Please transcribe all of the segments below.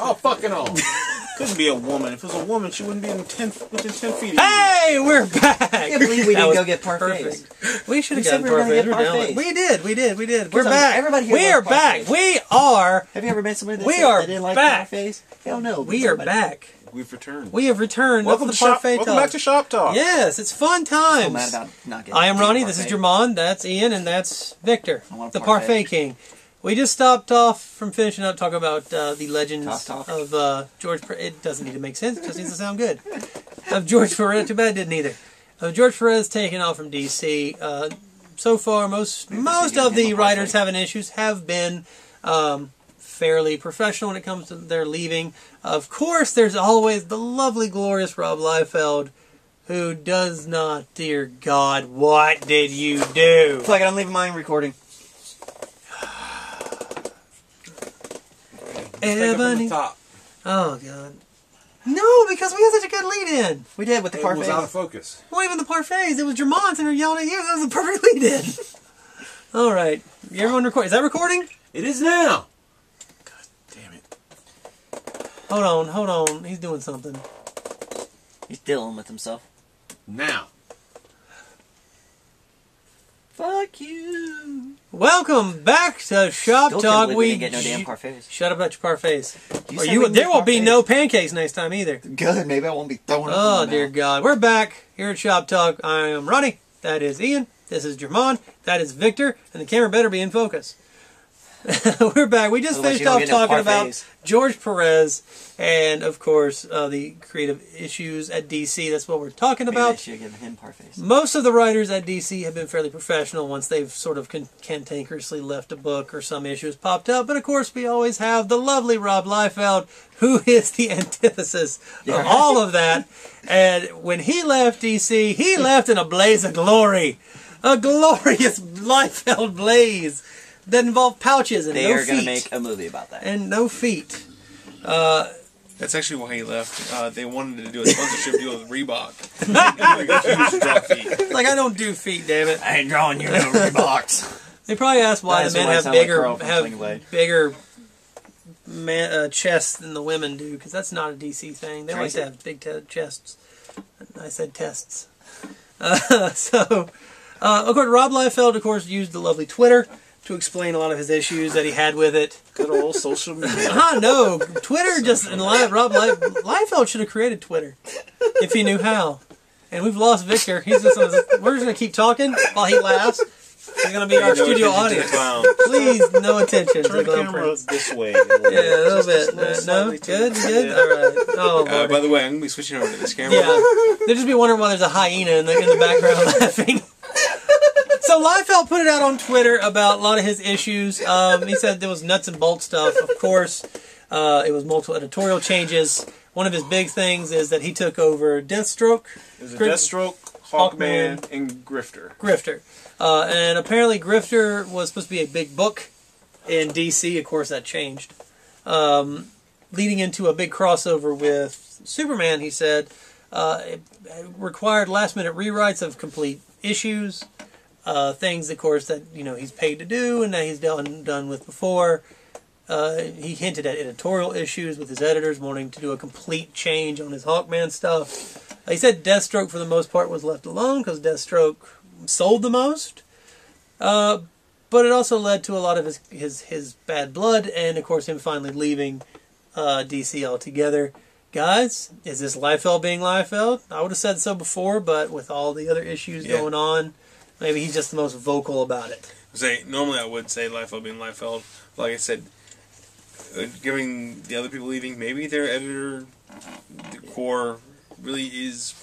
Oh, fucking all. Couldn't be a woman. If it was a woman, she wouldn't be in ten, within 10 feet of you. Hey, we're back. I can't believe we didn't go get parfaits. perfect. We should We have said we were gonna parfaits. get We're parfaits. We did. We did. We did. We're Because back. everybody here we are loves back. parfaits. We are. Have you ever met somebody that We said are they didn't like back. parfaits? Hell no. We are back. We've returned. We have returned. welcome to the shop. Welcome talk. back to Shop Talk. Yes, it's fun So times. mad about not getting I am the Ronnie. This is parfait. Jermon. That's Ian, and that's Victor, I want a the parfait. parfait king. We just stopped off from finishing up talking about uh, the legends Talk, talk. of uh, George. Per- it doesn't need to make sense; it just needs to sound good. Of George Perez. Too bad it didn't either. Of George Perez taking off from DC. Uh, so far, most most of the writers having issues have been um, fairly professional when it comes to their leaving. Of course, there's always the lovely, glorious Rob Liefeld, who does not, dear God, what did you do? Fuck it, I'm leaving mine recording. Take it from the Ebony. top. Oh God. No, because we had such a good lead in. We did with the parfaits. It was out of focus. Well, even the parfaits. It was Jermon and there yelling at you. That was a perfect lead in. All right. Everyone record. Is that recording? It is now. God damn it. Hold on. Hold on. He's doing something. He's dealing with himself. Now. Fuck you. Welcome back to Shop Still Talk. we didn't get no damn parfaits. Shut up about your parfaits. You Or you, there will be no pancakes next time either. Good, maybe I won't be throwing. Oh dear mouth. God. We're back here at Shop Talk. I am Ronnie. That is Ian. This is Jermon. That is Victor. And the camera better be in focus. We're back. We just Otherwise finished off talking about. George Perez and, of course, uh, the creative issues at DC. That's what we're talking about. him parfaits. Most of the writers at DC have been fairly professional once they've sort of can- cantankerously left a book or some issue has popped up. But of course, we always have the lovely Rob Liefeld, who is the antithesis of all of that. And when he left DC, he left in a blaze of glory. A glorious Liefeld blaze that involve pouches and They no are going to make a movie about that. and no feet. That's actually why he left. Uh, they wanted to do a sponsorship deal with Reebok. like a huge drop fee. Like, I don't do feet, damn it. I ain't drawing you no Reeboks. They probably asked why the men have sound like bigger Carl from Sling have bigger man, uh, chests than the women do because that's not a DC thing. They like Drink to it. have big te- chests. I said tests. Uh, so, uh, of course, Rob Liefeld, of course, used the lovely Twitter to explain a lot of his issues that he had with it. Good old social media. Ah, no, Twitter just and Li- Rob Lief- Liefeld should have created Twitter if he knew how. And we've lost Victor. He's just we're just gonna keep talking while he laughs. He's gonna be our No studio attention to the audience. Please, no attention to Turn the the camera prince. this way. A little Yeah, a little Just bit. little no, good, good. Yeah. All right. Oh, Uh, by the way, I'm gonna be switching over to this camera. yeah. They'll just be wondering why there's a hyena in the in the background laughing. So Liefeld put it out on Twitter about a lot of his issues. Um, he said there was nuts and bolts stuff. Of course, uh, it was multiple editorial changes. One of his big things is that he took over Deathstroke, a Gri- Deathstroke, Hawkman. Hawkman, and Grifter. Grifter. Uh, and apparently Grifter was supposed to be a big book in DC. Of course, that changed. Um, leading into a big crossover with Superman, he said, uh, it it required last-minute rewrites of complete issues, uh, things, of course, that you know he's paid to do and that he's done done with before. Uh, he hinted at editorial issues with his editors wanting to do a complete change on his Hawkman stuff. He said Deathstroke, for the most part, was left alone because Deathstroke sold the most. Uh, but it also led to a lot of his, his, his bad blood, and of course, him finally leaving uh, DC altogether. Guys, is this Liefeld being Liefeld? I would have said so before, but with all the other issues Yeah. going on, maybe he's just the most vocal about it. Say normally I would say Liefeld being Liefeld. Like I said, uh, giving the other people leaving, maybe their editor, the core, really is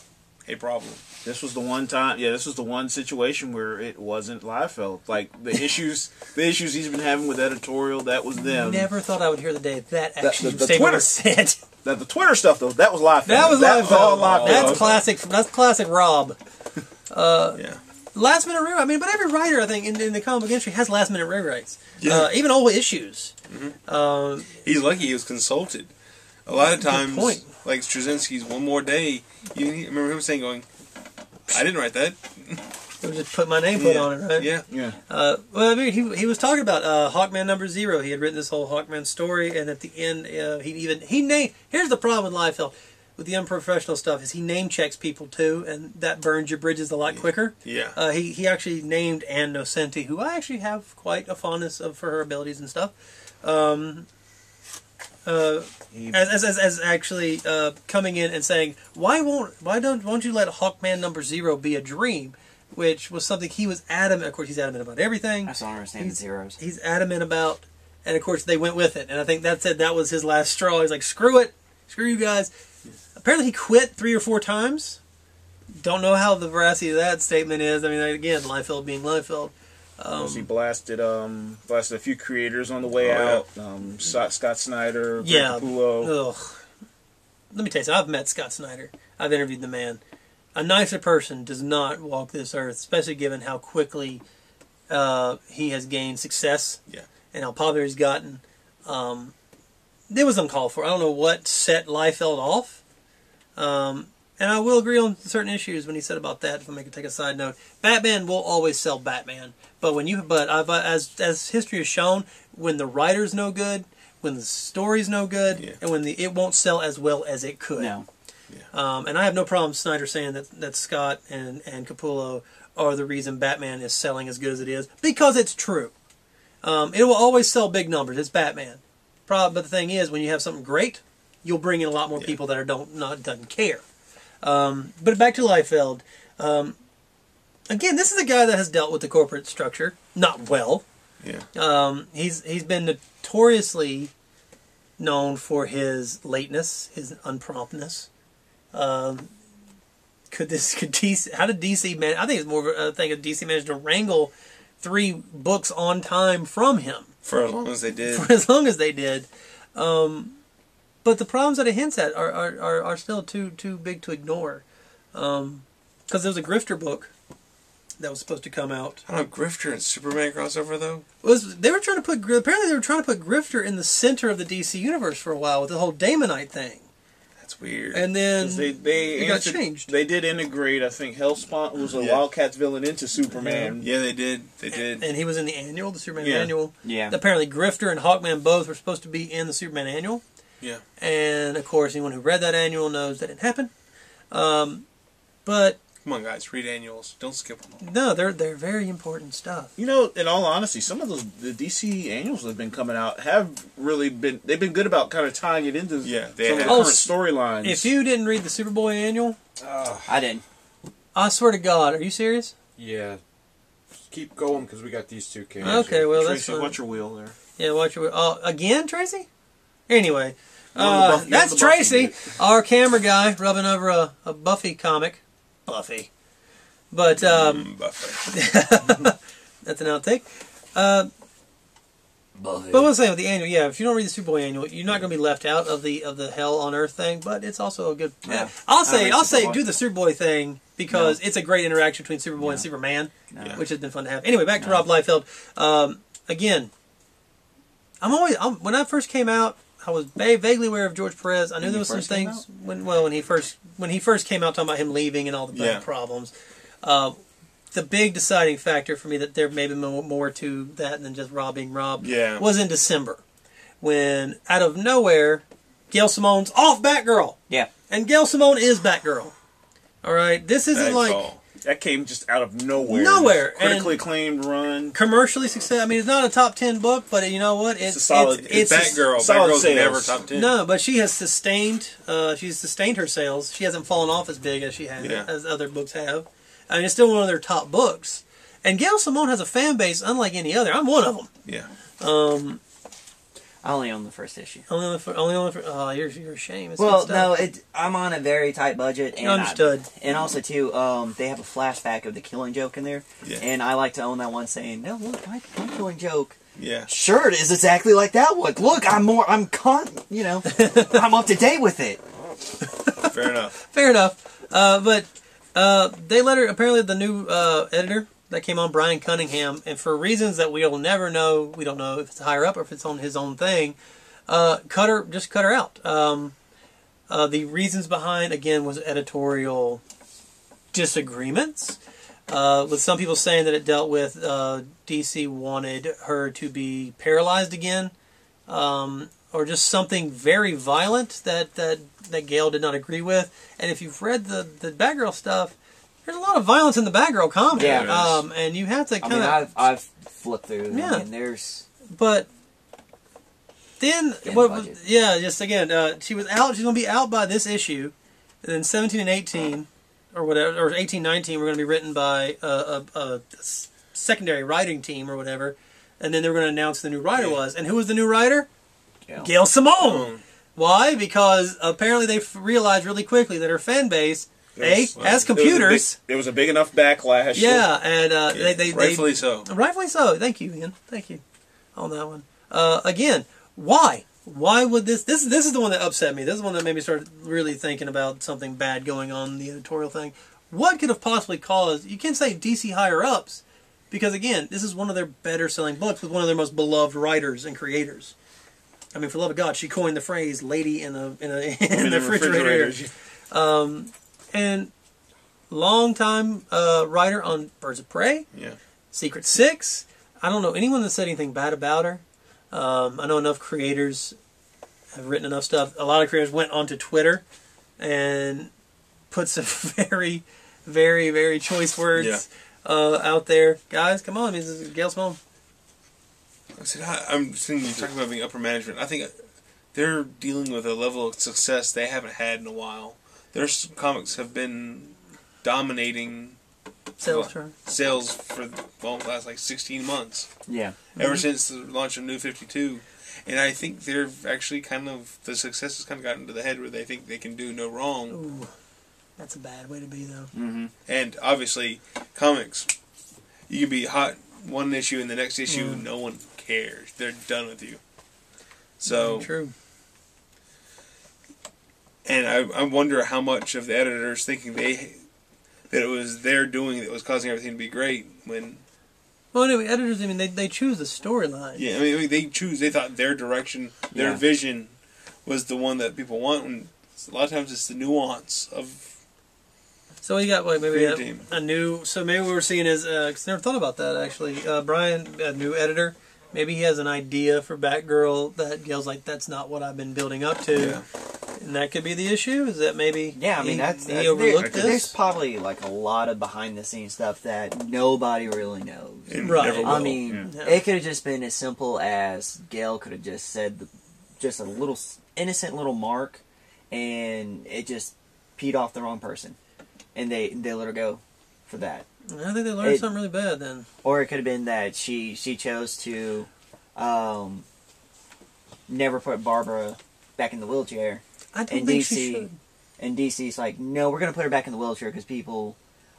a problem. This was the one time, yeah. This was the one situation where it wasn't Liefeld. Like the issues, the issues he's been having with editorial, that was them. I never thought I would hear the day that The- actually the- the Twitter- said. That the Twitter stuff though, that was Liefeld. That was that Liefeld. was all Liefeld. That's classic. That's classic Rob. yeah. Last minute rewrite. I mean, but every writer I think in, in the comic book industry has last minute rewrites. Uh, even old issues. Um, He's lucky he was consulted. A lot of times, point. like Straczynski's One More Day, you I remember him saying, going, I didn't write that. It was just put my name put yeah. on it, right? Yeah. Yeah. Uh, well, I mean, he, he was talking about uh, Hawkman number zero. He had written this whole Hawkman story, and at the end, uh, he even he named. Here's the problem with Liefeld with the unprofessional stuff is he name checks people too, and that burns your bridges a lot quicker. Yeah. Uh, he he actually named Ann Nocenti, who I actually have quite a fondness of for her abilities and stuff. Um, uh, as, as, as, as actually uh, coming in and saying, why won't why don't won't you let Hawkman number zero be a dream, which was something he was adamant. Of course, he's adamant about everything. I still don't understand the He's- zeros. He's adamant about, and of course they went with it. And I think that said that was his last straw. He's like, screw it, screw you guys. Apparently, he quit three or four times. Don't know how the veracity of that statement is. I mean, again, Liefeld being Liefeld. Um, he blasted um blasted a few creators on the way Oh, out. Um, Scott, Scott Snyder, Greg Yeah. Capullo. Ugh. Let me tell you something. I've met Scott Snyder. I've interviewed the man. A nicer person does not walk this earth, especially given how quickly uh, he has gained success Yeah. and how popular he's gotten. Um, it was uncalled for. I don't know what set Liefeld off. Um, and I will agree on certain issues when he said about that. If I make take a side note, Batman will always sell Batman. But when you, but I've, uh, as as history has shown, when the writer's no good, when the story's no good, Yeah. and when the it won't sell as well as it could. No. Um, and I have no problem Snyder saying that that Scott and and Capullo are the reason Batman is selling as good as it is because it's true. Um, it will always sell big numbers. It's Batman. Prob- but the thing is, when you have something great, you'll bring in a lot more Yeah. people that are don't not doesn't care. Um, but back to Liefeld. Um, again, this is a guy that has dealt with the corporate structure not well. Yeah. Um, he's he's been notoriously known for his lateness, his unpromptness. Um, could this could DC? How did DC man? I think it's more of a thing of DC managed to wrangle three books on time from him For as long as they did. for as long as they did. Um, but the problems that it hints at are, are, are, are still too too big to ignore. Because there was a Grifter book that was supposed to come out. I don't know, Grifter and Superman crossover though. was they were trying to put apparently they were trying to put Grifter in the center of the DC universe for a while with the whole Daemonite thing, That's weird. and then They they it got changed. They did integrate. I think Helspont was a Yeah. Wildcats villain into Superman. yeah, they did. They did. and he was in the annual, the Superman Yeah. annual. Yeah. Apparently, Grifter and Hawkman both were supposed to be in the Superman annual, yeah. and of course, anyone who read that annual knows that didn't happen. Um, but Come on, guys, read annuals. Don't skip them. no, they're they're very important stuff. You know, in all honesty, some of those the DC annuals that have been coming out have really been they've been good about kind of tying it into Yeah, they some of have. the Oh, current storylines. If you didn't read the Superboy annual, I didn't. I swear to God, are you serious? Yeah. Just keep going because we got these two characters. Okay, well that's Tracy, fine. what's your wheel there? Yeah, watch your. Oh, again, Tracy. Anyway, uh, Buff- that's Tracy, our camera guy, rubbing over a, a Buffy comic. Buffy, but um, Mm, Buffett. that's an outtake. Uh, Buffy. but what's saying with the annual? Yeah, if you don't read the Superboy annual, you're not going to be left out of the of the Hell on Earth thing. But it's also a good. Yeah. I'll say I'll say do the Superboy thing because it's a great interaction between Superboy and Superman, No. which has been fun to have. Anyway, back to Rob Liefeld. Um, again, I'm always I'm, when I first came out, I was va- vaguely aware of George Perez. I knew When there was some things when well when he first when he first came out talking about him leaving and all the Yeah. problems. Uh, the big deciding factor for me that there may be more, more to that than just Rob being Rob Yeah. was in December when out of nowhere Gail Simone's off Batgirl Yeah. and Gail Simone is Batgirl. All right, this isn't That's like all. That came just out of nowhere. Nowhere, Critically and- acclaimed run. commercially success. I mean, it's not a top ten book, but you know what? It's it's a solid- It's, It's it's Batgirl. solid Batgirl's sales. never top ten. No, but she has sustained. Uh, she's sustained her sales. She hasn't fallen off as big as she has Yeah. as other books have. I mean, it's still one of their top books. And Gail Simone has a fan base unlike any other. I'm one of them. Yeah. Um, I only own the first issue. only on the, fir- only on the, fir- oh, you're you're a shame. It's Well, no, it, I'm on a very tight budget, and I- Understood. and also too, um, they have a flashback of the Killing Joke in there, Yeah. and I like to own that one, saying, "No, look, my, my Killing Joke Yeah. shirt is exactly like that one. Look, I'm more, I'm con, you know, I'm up to date with it." Fair enough. Fair enough. Uh, but uh, they let her. Apparently, the new uh, editor that came on, Brian Cunningham, and for reasons that we'll never know, we don't know if it's higher up or if it's on his own thing. Uh, cut her, just cut her out. Um, uh, the reasons behind, again, was editorial disagreements. Uh, with some people saying that it dealt with uh, DC wanted her to be paralyzed again, um, or just something very violent that, that that Gail did not agree with. And if you've read the the Batgirl stuff, there's a lot of violence in the Batgirl comic. Yeah. There is. um, and you have to kind of I've I've flipped through them, Yeah. and there's but then, what, budget. yeah, just again, uh, she was out. She's gonna be out by this issue, and then seventeen and eighteen, or whatever, or eighteen nineteen, were gonna be written by a secondary writing team or whatever, and then they were gonna announce the new writer Yeah. was, and who was the new writer? Gail. Gail Simone. Oh, Why? Because apparently they f- realized really quickly that her fan base, a was- has There was a big- computers, There was a big enough backlash. yeah, and uh, they, they, they rightfully so. Rightfully so. Thank you, Ian. Thank you on that one. Uh, again, why? Why would this? This this is the one that upset me. This is the one that made me start really thinking about something bad going on in the editorial thing. What could have possibly caused? You can't say DC higher ups because again, this is one of their better selling books with one of their most beloved writers and creators. I mean, for the love of God, she coined the phrase "lady in a in a in, In the the refrigerator." refrigerators. And longtime uh, writer on Birds of Prey. Yeah. Secret Six. I don't know anyone that said anything bad about her. Um, I know enough creators have written enough stuff. A lot of creators went onto Twitter and put some very, very, very choice words Yeah. uh, out there. Guys, come on, this is Gail Simone. I said, I, I'm sitting you talking about being upper management. I think they're dealing with a level of success they haven't had in a while. Their s- comics have been dominating Sales What? sales for well, the last like 16 months. yeah. Ever since the launch of New 52. And I think they're actually kind of, the success has kind of gotten to the head where they think they can do no wrong. Ooh, that's a bad way to be, though. Mm-hmm. And obviously, comics, you can be hot one issue and the next issue, Mm. no one cares. They're done with you. So, true. And I, I wonder how much of the editors thinking they that it was their doing that was causing everything to be great. When Well, anyway, editors. I mean, they they choose the storyline. yeah, I mean they choose. They thought their direction, their Yeah. vision, was the one that people want. And a lot of times it's the nuance of So we got what maybe a, a new. So maybe what we're seeing is because I never thought about that actually. Uh, Brian, a new editor. Maybe he has an idea for Batgirl that Gail's like, that's not what I've been building up to, yeah. And that could be the issue. Is that maybe? Yeah, I mean he, that's he that- overlooked there- this. There's probably like a lot of behind the scenes stuff that nobody really knows. And Right. never will. I mean, Yeah. it could have just been as simple as Gail could have just said the, just a little innocent little mark, and it just peed off the wrong person, and they they let her go for that. I think they learned it- something really bad then. Or it could have been that she she chose to um, never put Barbara back in the wheelchair, I don't And think DC she should. and DC's like, no, we're gonna put her back in the wheelchair because people.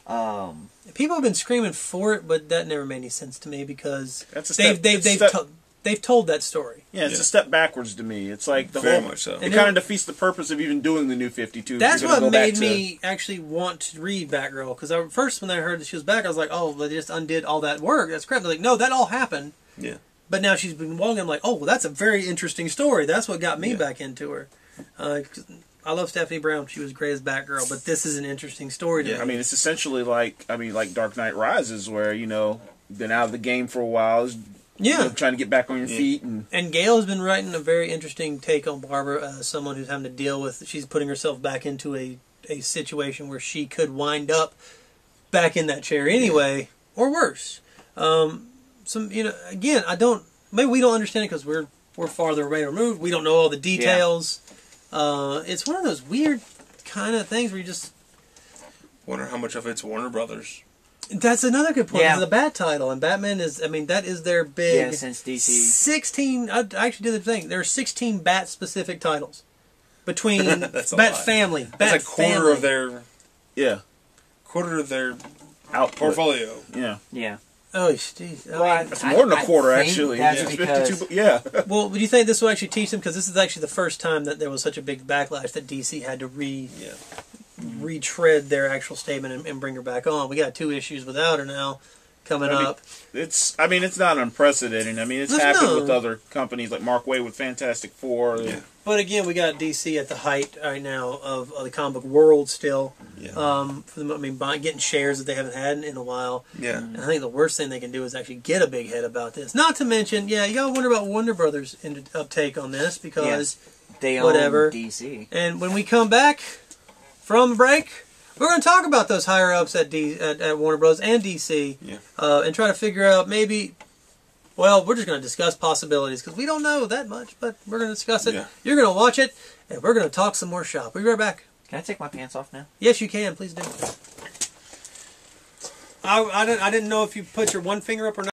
Um, People have been screaming for it, but that never made any sense to me because That's a they've they've they've step- to, they've told that story. Yeah, it's Yeah. a step backwards to me. It's like the Very whole. much so. It And kind of defeats the purpose of even doing the new Fifty Two. That's what made me actually want to read Batgirl because at first when I heard that she was back, I was like, "Oh, they just undid all that work. That's crap." They're like, "No, that all happened." Yeah. But now she's been walking. I'm like, "Oh, well, that's a very interesting story. That's what got me Yeah. back into her." Uh, 'cause I love Stephanie Brown. She was great as Batgirl, but this is an interesting story to Yeah, me. I mean, it's essentially like I mean, like Dark Knight Rises, where you know been out of the game for a while, is you yeah. know, trying to get back on your Yeah. feet, and And Gail has been writing a very interesting take on Barbara as someone who's having to deal with. She's putting herself back into a a situation where she could wind up back in that chair anyway, or worse. Um, some you know, again, I don't. Maybe we don't understand it because we're we're farther away removed. We don't know all the details. Uh, it's one of those weird kind of things where you just. Wonder how much of it's Warner Brothers. That's another good point. Yeah. It's the Bat title, and Batman is. I mean, that is their big. yeah, since DC. 16 I I actually did the thing there are 16 bat specific titles between That's bat lot. family bat That's a quarter family. of their yeah, quarter of their output. portfolio. Yeah, Yeah. Oh jeez. Oh, I Well, mean, that's more than a I quarter actually. that's It's because- 52 yeah, well do you think this will actually teach them? Because this is actually the first time that there was such a big backlash that dc had to re Yeah. retread their actual statement and, and bring her back on. We got two issues without her now coming I mean, up. It's. I mean, it's not unprecedented. I mean, it's There's happened no- with other companies like Mark Waid with Fantastic Four. Yeah. But again, we got DC at the height right now of, of the comic book world still. Yeah. Um, for the, I mean, buying, getting shares that they haven't had in, in a while. yeah. And I think the worst thing they can do is actually get a big head about this. Not to mention, yeah, you gotta wonder about Wonder Brothers' in- uptake on this because, They Whatever. own DC. and when we come back from break, we're gonna talk about those higher ups at, D, at, at Warner Bros. and DC, Yeah. uh, and try to figure out maybe. Well, we're just gonna discuss possibilities because we don't know that much, but we're gonna discuss it. Yeah. You're gonna watch it, and we're gonna talk some more shop. We'll be right back. Can I take my pants off now? Yes, you can. Please do. I, I, didn't, I didn't know if you put your one finger up or not.